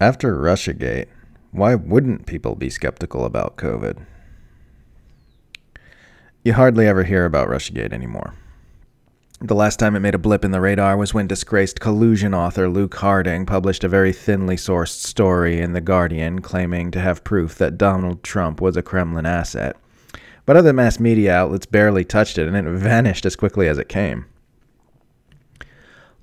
After Russiagate, why wouldn't people be skeptical about COVID? You hardly ever hear about Russiagate anymore. The last time it made a blip in the radar was when disgraced collusion author Luke Harding published a very thinly sourced story in The Guardian claiming to have proof that Donald Trump was a Kremlin asset. But other mass media outlets barely touched it and it vanished as quickly as it came.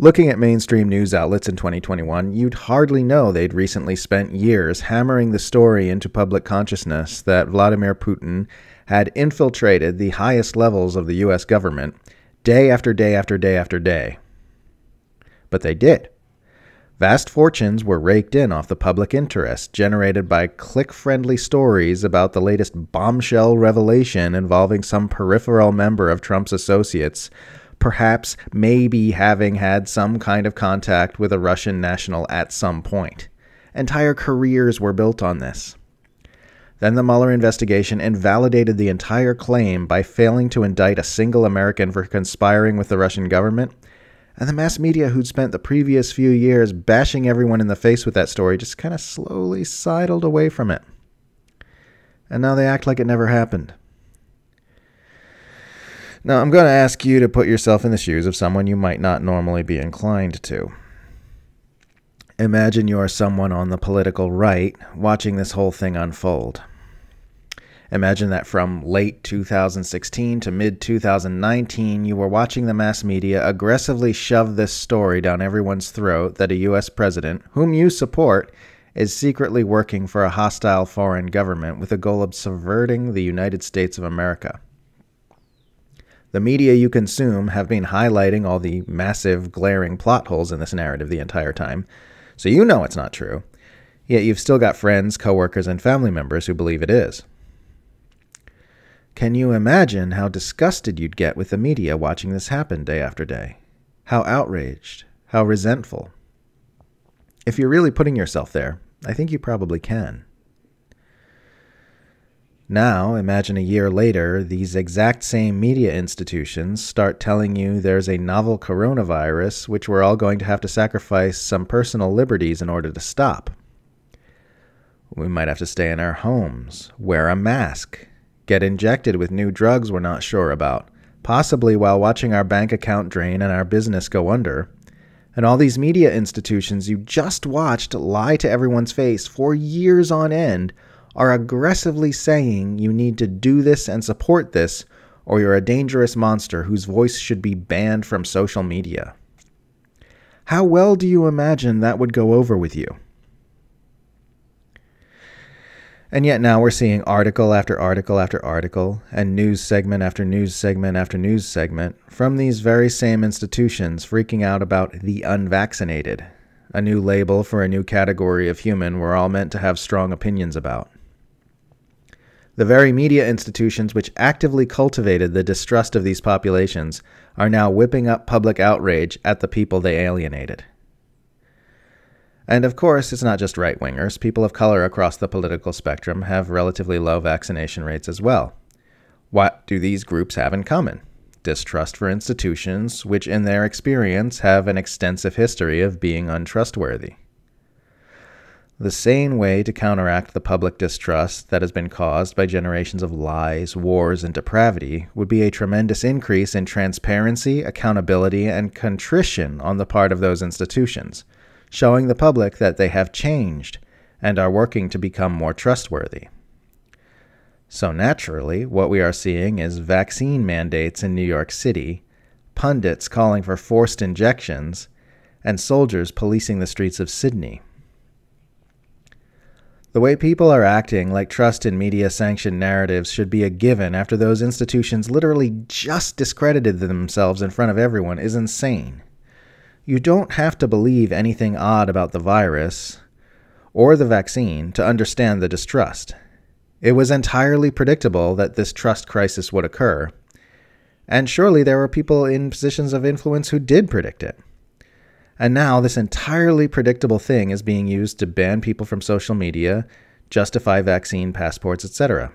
Looking at mainstream news outlets in 2021, you'd hardly know they'd recently spent years hammering the story into public consciousness that Vladimir Putin had infiltrated the highest levels of the US government day after day after day after day. But they did. Vast fortunes were raked in off the public interest generated by click friendly stories about the latest bombshell revelation involving some peripheral member of Trump's associates perhaps maybe having had some kind of contact with a Russian national at some point. Entire careers were built on this. Then the Mueller investigation invalidated the entire claim by failing to indict a single American for conspiring with the Russian government. And the mass media who'd spent the previous few years bashing everyone in the face with that story just kind of slowly sidled away from it. And now they act like it never happened. Now, I'm going to ask you to put yourself in the shoes of someone you might not normally be inclined to. Imagine you're someone on the political right watching this whole thing unfold. Imagine that from late 2016 to mid 2019, you were watching the mass media aggressively shove this story down everyone's throat that a US president, whom you support, is secretly working for a hostile foreign government with the goal of subverting the United States of America. The media you consume have been highlighting all the massive, glaring plot holes in this narrative the entire time, so you know it's not true. Yet you've still got friends, coworkers, and family members who believe it is. Can you imagine how disgusted you'd get with the media watching this happen day after day? How outraged, how resentful. If you're really putting yourself there, I think you probably can. Now, imagine a year later, these exact same media institutions start telling you there's a novel coronavirus which we're all going to have to sacrifice some personal liberties in order to stop. We might have to stay in our homes, wear a mask, get injected with new drugs we're not sure about, possibly while watching our bank account drain and our business go under. And all these media institutions you just watched lie to everyone's face for years on end are aggressively saying you need to do this and support this, or you're a dangerous monster whose voice should be banned from social media. How well do you imagine that would go over with you? And yet now we're seeing article after article after article, and news segment after news segment after news segment from these very same institutions freaking out about the unvaccinated, a new label for a new category of human we're all meant to have strong opinions about. The very media institutions which actively cultivated the distrust of these populations are now whipping up public outrage at the people they alienated. And of course, it's not just right wingers. People of color across the political spectrum have relatively low vaccination rates as well. What do these groups have in common? Distrust for institutions, which in their experience have an extensive history of being untrustworthy. The sane way to counteract the public distrust that has been caused by generations of lies, wars, and depravity would be a tremendous increase in transparency, accountability, and contrition on the part of those institutions, showing the public that they have changed and are working to become more trustworthy. So, naturally, what we are seeing is vaccine mandates in New York City, pundits calling for forced injections, and soldiers policing the streets of Sydney. The way people are acting like trust in media sanctioned narratives should be a given after those institutions literally just discredited themselves in front of everyone is insane. You don't have to believe anything odd about the virus or the vaccine to understand the distrust. It was entirely predictable that this trust crisis would occur, and surely there were people in positions of influence who did predict it. And now this entirely predictable thing is being used to ban people from social media, justify vaccine passports, etc.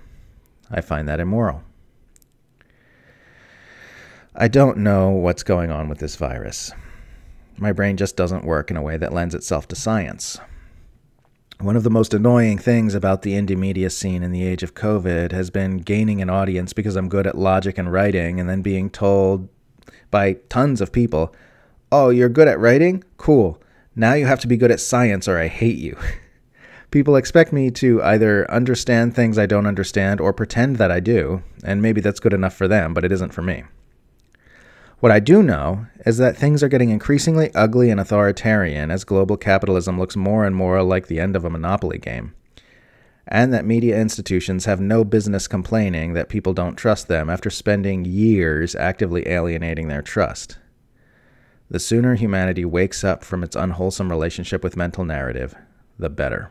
I find that immoral. I don't know what's going on with this virus. My brain just doesn't work in a way that lends itself to science. One of the most annoying things about the indie media scene in the age of COVID has been gaining an audience because I'm good at logic and writing, and then being told by tons of people, Oh, you're good at writing? Cool. Now you have to be good at science or I hate you. People expect me to either understand things I don't understand or pretend that I do, and maybe that's good enough for them, but it isn't for me. What I do know is that things are getting increasingly ugly and authoritarian as global capitalism looks more and more like the end of a monopoly game. And that media institutions have no business complaining that people don't trust them after spending years actively alienating their trust. The sooner humanity wakes up from its unwholesome relationship with mental narrative, the better.